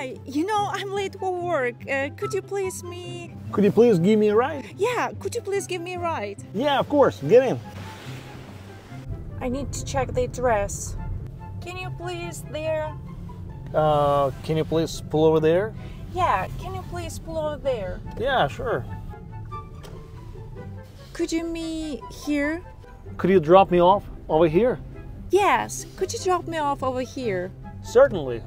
Hi, you know I'm late for work. Uh, could you please me? Could you please give me a ride? Yeah, could you please give me a ride? Yeah, of course. Get in. I need to check the address. Can you please there? Uh, can you please pull over there? Yeah, can you please pull over there? Yeah, sure. Could you me here? Could you drop me off over here? Yes, could you drop me off over here? Certainly.